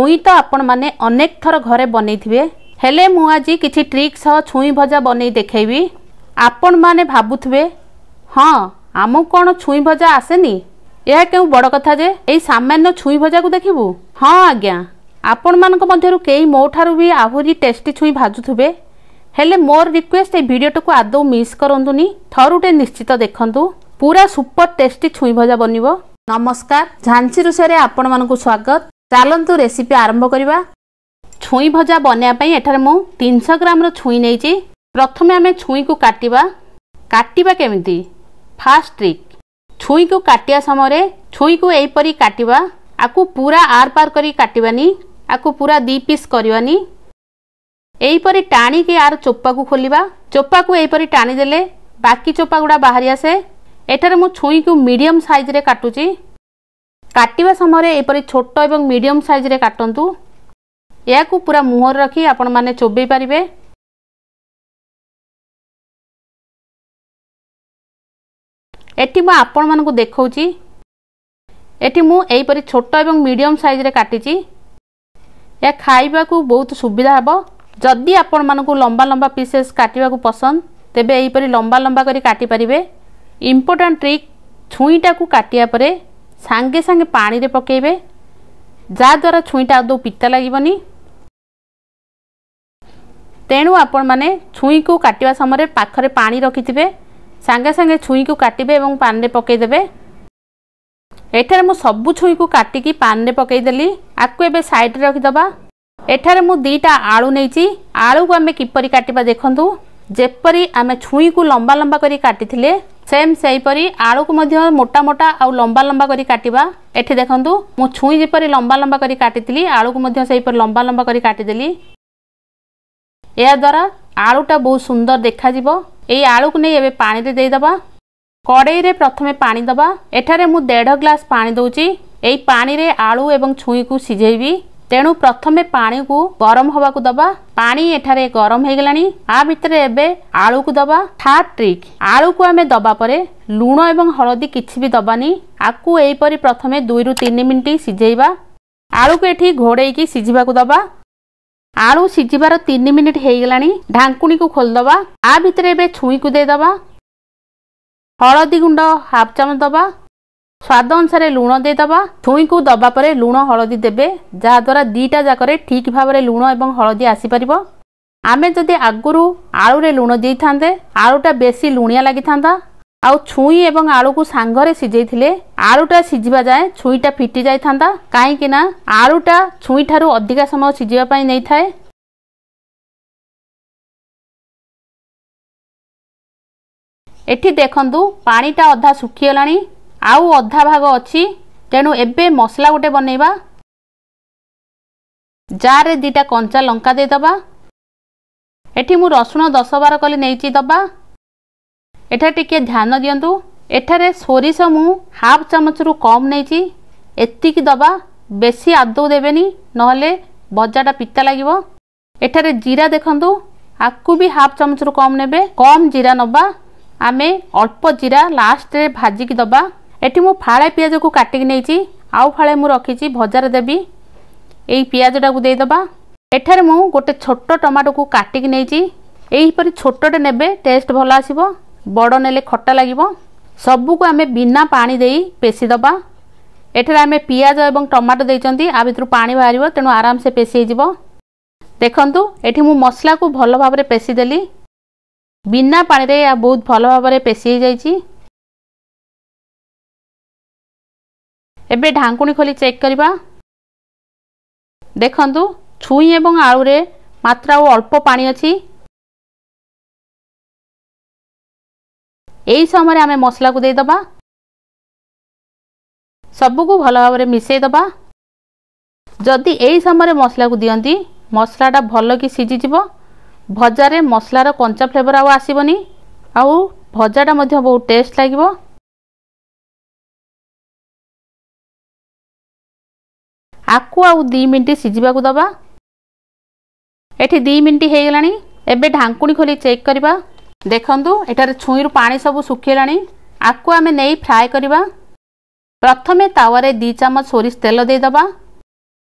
ଛୁଇଁ ତ ଆପଣମାନେ ଅନେକ ଥର ଘରେ ବନେଇଥିବେ। ହେଲେ ମୁଁ ଆଜି କିଛି ଟ୍ରିକ୍ ସହ ଛୁଇଁ ଭଜା ବନେଇ ଦେଖେଇବି। ଆପଣମାନେ ଭାବୁଥିବେ ହଁ ଆମକୁ କ'ଣ ଛୁଇଁ ଭଜା ଆସେନି? ଏହା କେଉଁ ବଡ଼ କଥା ଯେ ଏଇ ସାମାନ୍ୟ ଛୁଇଁ ଭଜାକୁ ଦେଖିବୁ? ହଁ ଆଜ୍ଞା। ଆପଣମାନଙ୍କ ମଧ୍ୟରୁ କେହି ମୋ ଠାରୁ ବି ଆହୁରି ଟେଷ୍ଟି ଛୁଇଁ ଭାଜୁଥିବେ। ହେଲେ ମୋର ରିକ୍ୱେଷ୍ଟ ଏଇ ଭିଡ଼ିଓଟିକୁ ଆଦୌ ମିସ୍ କରନ୍ତୁନି। ଥରୁଟେ ନିଶ୍ଚିତ ଦେଖନ୍ତୁ। ପୁରା ସୁପର ଟେଷ୍ଟି ଛୁଇଁ ଭଜା ବନିବ। ନମସ୍କାର। ଝାନ୍ସୀ ରୋଷେଇରେ ଆପଣମାନଙ୍କୁ ସ୍ୱାଗତ। ଚାଲନ୍ତୁ ରେସିପି ଆରମ୍ଭ କରିବା। ଛୁଇଁ ଭଜା ବନେଇବା ପାଇଁ ଏଠାରେ ମୁଁ ତିନିଶହ ଗ୍ରାମର ଛୁଇଁ ନେଇଛି ପ୍ରଥମେ ଆମେ ଛୁଇଁକୁ କାଟିବା। କାଟିବା କେମିତି? ଫାଷ୍ଟ ଟ୍ରିକ୍ ଛୁଇଁକୁ କାଟିବା ସମୟରେ ଛୁଇଁକୁ ଏହିପରି କାଟିବା। ଆକୁ ପୁରା ଆର ପାର କରି କାଟିବାନି। ଆକୁ ପୁରା ଦୁଇ ପିସ୍ କରିବାନି। ଏହିପରି ଟାଣିକି ଆର ଚୋପାକୁ ଖୋଲିବା। ଚୋପାକୁ ଏହିପରି ଟାଣିଦେଲେ ବାକି ଚୋପା ଗୁଡ଼ା ବାହାରି ଆସେ। ଏଠାରେ ମୁଁ ଛୁଇଁକୁ ମିଡ଼ିୟମ୍ ସାଇଜ୍ରେ କାଟୁଛି କାଟିବା ସମୟରେ ଏପରି ଛୋଟ ଏବଂ ମିଡ଼ିୟମ୍ ସାଇଜ୍ରେ କାଟନ୍ତୁ। ଏହାକୁ ପୁରା ମୁହଁରେ ରଖି ଆପଣମାନେ ଚୋବେଇ ପାରିବେ। ଏଠି ମୁଁ ଆପଣମାନଙ୍କୁ ଦେଖାଉଛି। ଏଠି ମୁଁ ଏହିପରି ଛୋଟ ଏବଂ ମିଡ଼ିୟମ୍ ସାଇଜ୍ରେ କାଟିଛି। ଏହା ଖାଇବାକୁ ବହୁତ ସୁବିଧା ହେବ। ଯଦି ଆପଣମାନଙ୍କୁ ଲମ୍ବା ଲମ୍ବା ପିସେସ୍ କାଟିବାକୁ ପସନ୍ଦ ତେବେ ଏହିପରି ଲମ୍ବା ଲମ୍ବା କରି କାଟିପାରିବେ। ଇମ୍ପୋର୍ଟାଣ୍ଟ ଟ୍ରିକ୍ ଛୁଇଁଟାକୁ କାଟିବା ପରେ ସାଙ୍ଗେ ସାଙ୍ଗେ ପାଣିରେ ପକାଇବେ। ଯାହାଦ୍ୱାରା ଛୁଇଁଟା ଆଦୌ ପିତା ଲାଗିବନି। ତେଣୁ ଆପଣମାନେ ଛୁଇଁକୁ କାଟିବା ସମୟରେ ପାଖରେ ପାଣି ରଖିଥିବେ। ସାଙ୍ଗେ ସାଙ୍ଗେ ଛୁଇଁକୁ କାଟିବେ ଏବଂ ପାଣିରେ ପକାଇଦେବେ। ଏଠାରେ ମୁଁ ସବୁ ଛୁଇଁକୁ କାଟିକି ପାଣିରେ ପକାଇଦେଲି। ଆକୁ ଏବେ ସାଇଡ଼ରେ ରଖିଦେବା। ଏଠାରେ ମୁଁ ଦୁଇଟା ଆଳୁ ନେଇଛି ଆଳୁକୁ ଆମେ କିପରି କାଟିବା ଦେଖନ୍ତୁ। ଯେପରି ଆମେ ଛୁଇଁକୁ ଲମ୍ବା ଲମ୍ବା କରି କାଟିଥିଲେ ସେମ୍ ସେହିପରି ଆଳୁକୁ ମଧ୍ୟ ମୋଟା ମୋଟା ଆଉ ଲମ୍ବା ଲମ୍ବା କରି କାଟିବା। ଏଠି ଦେଖନ୍ତୁ ମୁଁ ଛୁଇଁ ଯେପରି ଲମ୍ବା ଲମ୍ବା କରି କାଟିଥିଲି ଆଳୁକୁ ମଧ୍ୟ ସେହିପରି ଲମ୍ବା ଲମ୍ବା କରି କାଟିଦେଲି। ଏହାଦ୍ୱାରା ଆଳୁଟା ବହୁତ ସୁନ୍ଦର ଦେଖାଯିବ। ଏଇ ଆଳୁକୁ ନେଇ ଏବେ ପାଣିରେ ଦେଇଦେବା। କଡ଼େଇରେ ପ୍ରଥମେ ପାଣି ଦେବା। ଏଠାରେ ମୁଁ ଦେଢ଼ ଗ୍ଲାସ୍ ପାଣି ଦେଉଛି। ଏଇ ପାଣିରେ ଆଳୁ ଏବଂ ଛୁଇଁକୁ ସିଝେଇବି। ତେଣୁ ପ୍ରଥମେ ପାଣିକୁ ଗରମ ହେବାକୁ ଦେବା। ପାଣି ଏଠାରେ ଗରମ ହେଇଗଲାଣି। ଆ ଭିତରେ ଏବେ ଆଳୁକୁ ଦେବା। ଥାର୍ଡ ଟ୍ରିକ୍ ଆଳୁକୁ ଆମେ ଦେବା ପରେ ଲୁଣ ଏବଂ ହଳଦୀ କିଛି ବି ଦେବାନି। ଆକୁ ଏହିପରି ପ୍ରଥମେ ଦୁଇରୁ ତିନି ମିନିଟ୍ ସିଝେଇବା। ଆଳୁକୁ ଏଠି ଘୋଡ଼େଇକି ସିଝିବାକୁ ଦେବା। ଆଳୁ ସିଝିବାର ତିନି ମିନିଟ୍ ହେଇଗଲାଣି। ଢାଙ୍କୁଣୀକୁ ଖୋଲିଦେବା। ଆ ଭିତରେ ଏବେ ଛୁଇଁକୁ ଦେଇଦେବା। ହଳଦୀ ଗୁଣ୍ଡ ହାଫ୍ ଚାମଚ ଦେବା। ସ୍ୱାଦ ଅନୁସାରେ ଲୁଣ ଦେଇଦେବା। ଛୁଇଁକୁ ଦେବା ପରେ ଲୁଣ ହଳଦୀ ଦେବେ ଯାହାଦ୍ୱାରା ଦୁଇଟା ଯାକରେ ଠିକ୍ ଭାବରେ ଲୁଣ ଏବଂ ହଳଦୀ ଆସିପାରିବ। ଆମେ ଯଦି ଆଗରୁ ଆଳୁରେ ଲୁଣ ଦେଇଥାନ୍ତେ ଆଳୁଟା ବେଶୀ ଲୁଣିଆ ଲାଗିଥାନ୍ତା। ଆଉ ଛୁଇଁ ଏବଂ ଆଳୁକୁ ସାଙ୍ଗରେ ସିଝେଇଥିଲେ ଆଳୁଟା ସିଝିବା ଯାଏଁ ଛୁଇଁଟା ଫିଟି ଯାଇଥାନ୍ତା। କାହିଁକି ନା ଆଳୁଟା ଛୁଇଁଠାରୁ ଅଧିକା ସମୟ ସିଝିବା ପାଇଁ ନେଇଥାଏ। ଏଠି ଦେଖନ୍ତୁ ପାଣିଟା ଅଧା ଶୁଖିଗଲାଣି। ଆଉ ଅଧା ଭାଗ ଅଛି। ତେଣୁ ଏବେ ମସଲା ଗୋଟେ ବନେଇବା। ଜାରରେ ଦୁଇଟା କଞ୍ଚା ଲଙ୍କା ଦେଇଦେବା। ଏଠି ମୁଁ ରସୁଣ ଦଶ ବାର କଲି ନେଇଛି ଦେବା। ଏଠାରେ ଟିକେ ଧ୍ୟାନ ଦିଅନ୍ତୁ। ଏଠାରେ ସୋରିଷ ମୁଁ ହାଫ୍ ଚାମଚରୁ କମ୍ ନେଇଛି ଏତିକି ଦେବା। ବେଶୀ ଆଦୌ ଦେବେନି। ନହେଲେ ଭଜାଟା ପିତା ଲାଗିବ। ଏଠାରେ ଜିରା ଦେଖନ୍ତୁ। ଆକୁ ବି ହାଫ୍ ଚାମଚରୁ କମ୍ ନେବେ। କମ୍ ଜିରା ନେବା। ଆମେ ଅଳ୍ପ ଜିରା ଲାଷ୍ଟରେ ଭାଜିକି ଦେବା। ଏଠି ମୁଁ ଫାଳେ ପିଆଜକୁ କାଟିକି ନେଇଛି ଆଉ ଫାଳେ ମୁଁ ରଖିଛି ଭଜାରେ ଦେବି। ଏଇ ପିଆଜଟାକୁ ଦେଇଦେବା। ଏଠାରେ ମୁଁ ଗୋଟେ ଛୋଟ ଟମାଟୋକୁ କାଟିକି ନେଇଛି ଏହିପରି ଛୋଟଟେ ନେବେ ଟେଷ୍ଟ ଭଲ ଆସିବ। ବଡ଼ ନେଲେ ଖଟା ଲାଗିବ। ସବୁକୁ ଆମେ ବିନା ପାଣି ଦେଇ ପେଶିଦେବା ଏଠାରେ ଆମେ ପିଆଜ ଏବଂ ଟମାଟୋ ଦେଇଛନ୍ତି ଆ ଭିତରୁ ପାଣି ବାହାରିବ ତେଣୁ ଆରାମସେ ପେଶି ହେଇଯିବ। ଦେଖନ୍ତୁ ଏଠି ମୁଁ ମସଲାକୁ ଭଲ ଭାବରେ ପେଶିଦେଲି ବିନା ପାଣିରେ ଏହା ବହୁତ ଭଲ ଭାବରେ ପେଶି ହେଇଯାଇଛି ଏବେ ଢାଙ୍କୁଣୀ ଖୋଲି ଚେକ୍ କରିବା। ଦେଖନ୍ତୁ ଛୁଇଁ ଏବଂ ଆଳୁରେ ମାତ୍ର ଆଉ ଅଳ୍ପ ପାଣି ଅଛି। ଏହି ସମୟରେ ଆମେ ମସଲାକୁ ଦେଇଦେବା। ସବୁକୁ ଭଲ ଭାବରେ ମିଶାଇଦେବା ଯଦି ଏହି ସମୟରେ ମସଲାକୁ ଦିଅନ୍ତି ମସଲାଟା ଭଲକି ସିଝିଯିବ। ଭଜାରେ ମସଲାର କଞ୍ଚା ଫ୍ଲେଭର ଆଉ ଆସିବନି। ଆଉ ଭଜାଟା ମଧ୍ୟ ବହୁତ ଟେଷ୍ଟ ଲାଗିବ। ଆକୁ ଆଉ ଦୁଇ ମିନିଟ୍ ସିଝିବାକୁ ଦେବା ଏଠି ଦୁଇ ମିନିଟ୍ ହେଇଗଲାଣି ଏବେ ଢାଙ୍କୁଣୀ ଖୋଲି ଚେକ୍ କରିବା ଦେଖନ୍ତୁ ଏଠାରେ ଛୁଇଁରୁ ପାଣି ସବୁ ଶୁଖିଗଲାଣି ଆକୁ ଆମେ ନେଇ ଫ୍ରାଏ କରିବା ପ୍ରଥମେ ତାୱାରେ ଦୁଇ ଚାମଚ ସୋରିଷ ତେଲ ଦେଇଦେବା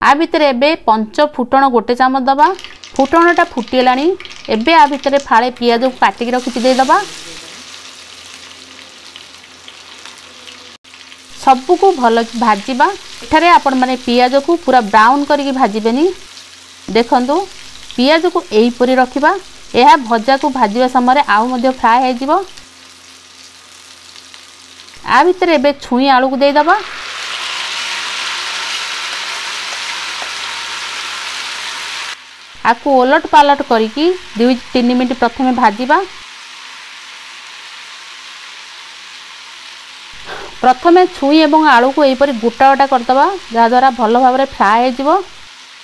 ଆ ଭିତରେ ଏବେ ପଞ୍ଚ ଫୁଟଣ ଗୋଟେ ଚାମଚ ଦେବା ଫୁଟଣଟା ଫୁଟିଗଲାଣି। ଏବେ ଆ ଭିତରେ ଫାଳେ ପିଆଜକୁ କାଟିକି ରଖିଛି ଦେଇଦେବା। ସବୁକୁ ଭଲ ଭାଜିବା। ଏଠାରେ ଆପଣମାନେ ପିଆଜକୁ ପୁରା ବ୍ରାଉନ୍ କରିକି ଭାଜିବେନି। ଦେଖନ୍ତୁ ପିଆଜକୁ ଏହିପରି ରଖିବା। ଏହା ଭଜାକୁ ଭାଜିବା ସମୟରେ ଆଉ ମଧ୍ୟ ଫ୍ରାଏ ହେଇଯିବ। ଆ ଭିତରେ ଏବେ ଛୁଇଁ ଆଳୁକୁ ଦେଇଦେବା। ଆକୁ ଓଲଟ ପାଲଟ କରିକି ଦୁଇ ତିନି ମିନିଟ୍ ପ୍ରଥମେ ଭାଜିବା। ପ୍ରଥମେ ଛୁଇଁ ଏବଂ ଆଳୁକୁ ଏହିପରି ଗୋଟା ଗୋଟା କରିଦେବା ଯାହାଦ୍ୱାରା ଭଲ ଭାବରେ ଫ୍ରାଏ ହେଇଯିବ।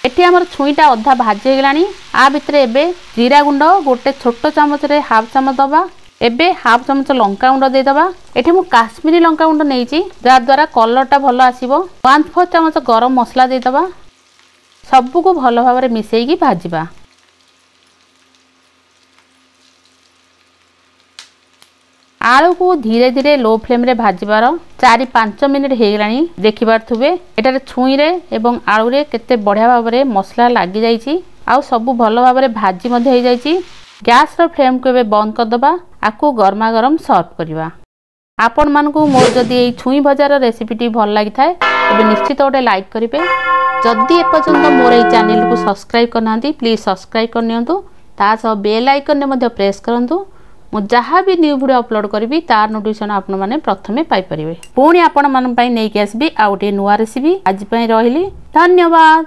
ଏଠି ଆମର ଛୁଇଁଟା ଅଧା ଭାଜି ହେଇଗଲାଣି। ଆ ଭିତରେ ଏବେ ଜିରା ଗୁଣ୍ଡ ଗୋଟେ ଛୋଟ ଚାମଚରେ ହାଫ୍ ଚାମଚ ଦେବା। ଏବେ ହାଫ୍ ଚାମଚ ଲଙ୍କାଗୁଣ୍ଡ ଦେଇଦେବା। ଏଠି ମୁଁ କାଶ୍ମୀରୀ ଲଙ୍କାଗୁଣ୍ଡ ନେଇଛି ଯାହାଦ୍ୱାରା କଲର୍ଟା ଭଲ ଆସିବ। ୱାନ୍ ଫୋର୍ ଚାମଚ ଗରମ ମସଲା ଦେଇଦେବା। ସବୁକୁ ଭଲ ଭାବରେ ମିଶାଇକି ଭାଜିବା। ଆଳୁକୁ ଧୀରେ ଧୀରେ ଲୋ ଫ୍ଲେମ୍ରେ ଭାଜିବାର ଚାରି ପାଞ୍ଚ ମିନିଟ୍ ହେଇଗଲାଣି ଦେଖିପାରୁଥିବେ ଏଠାରେ ଛୁଇଁରେ ଏବଂ ଆଳୁରେ କେତେ ବଢ଼ିଆ ଭାବରେ ମସଲା ଲାଗିଯାଇଛି ଆଉ ସବୁ ଭଲ ଭାବରେ ଭାଜି ମଧ୍ୟ ହେଇଯାଇଛି। ଗ୍ୟାସ୍ର ଫ୍ଲେମ୍କୁ ଏବେ ବନ୍ଦ କରିଦେବା ଆକୁ ଗରମା ଗରମ ସର୍ଭ କରିବା। ଆପଣମାନଙ୍କୁ ମୋର ଯଦି ଏଇ ଛୁଇଁ ଭଜାର ରେସିପିଟି ଭଲ ଲାଗିଥାଏ ତେବେ ନିଶ୍ଚିତ ଗୋଟେ ଲାଇକ୍ କରିବେ। ଯଦି ଏପର୍ଯ୍ୟନ୍ତ ମୋର ଏଇ ଚ୍ୟାନେଲକୁ ସବସ୍କ୍ରାଇବ୍ କରିନାହାନ୍ତି ପ୍ଲିଜ୍ ସବସ୍କ୍ରାଇବ୍ କରିନିଅନ୍ତୁ। ତା ସହ ବେଲ୍ ଆଇକନ୍ରେ ମଧ୍ୟ ପ୍ରେସ୍ କରନ୍ତୁ। ମୁଁ ଯାହା ବି ନ୍ୟୁ ଭିଡ଼ିଓ ଅପଲୋଡ଼ କରିବି ତାର ନୋଟିଫିକେସନ୍ ଆପଣମାନେ ପ୍ରଥମେ ପାଇପାରିବେ। ପୁଣି ଆପଣମାନଙ୍କ ପାଇଁ ନେଇକି ଆସିବି ଆଉ ଗୋଟିଏ ନୂଆ ରେସିପି ଆଜି ପାଇଁ ରହିଲି। ଧନ୍ୟବାଦ!